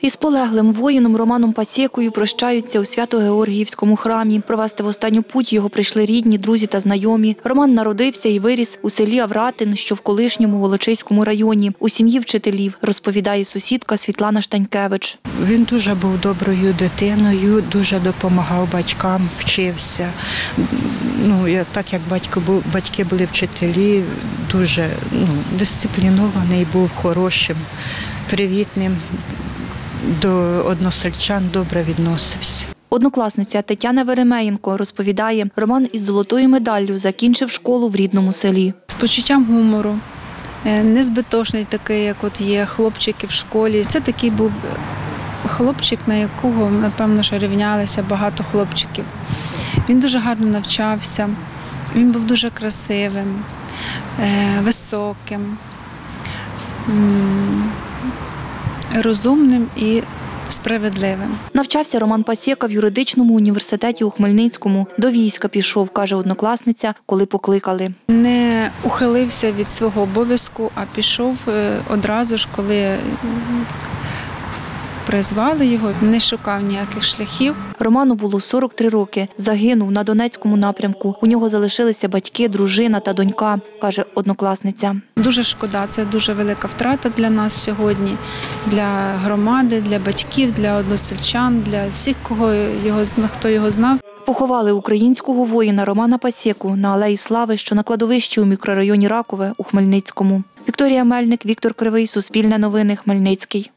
Із полеглим воїном Романом Пасєкою прощаються у Свято-Георгіївському храмі. Провести в останню путь його прийшли рідні, друзі та знайомі. Роман народився і виріс у селі Авратин, що в колишньому Волочиському районі, у сім'ї вчителів, розповідає сусідка Світлана Штанькевич. Він дуже був доброю дитиною, дуже допомагав батькам, вчився. Ну, я- так як батько був, батьки були вчителі, дуже ну, дисциплінований, був хорошим, привітним, до односельчан добре відносився. Однокласниця Тетяна Веремеєнко розповідає, Роман із золотою медаллю закінчив школу в рідному селі. з почуттям гумору, е, незбитошний такий, як от є хлопчики в школі. Це такий був хлопчик, на якого, напевно, що рівнялися багато хлопчиків. Він дуже гарно навчався, він був дуже красивим, е, високим, розумним і справедливим. Навчався Роман Пасєка в юридичному університеті у Хмельницькому. До війська пішов, каже однокласниця, коли покликали. не ухилився від свого обов'язку, а пішов е, одразу ж, коли призвали його, не шукав ніяких шляхів. Роману було 43 роки. Загинув на Донецькому напрямку. У нього залишилися батьки, дружина та донька, каже однокласниця. Дуже шкода, це дуже велика втрата для нас сьогодні, для громади, для батьків, для односельчан, для всіх, кого його хто його знав. Поховали українського воїна Романа Пасєку на Алеї Слави, що на кладовищі у мікрорайоні Ракове у Хмельницькому. Вікторія Мельник, Віктор Кривий, Суспільне новини, Хмельницький.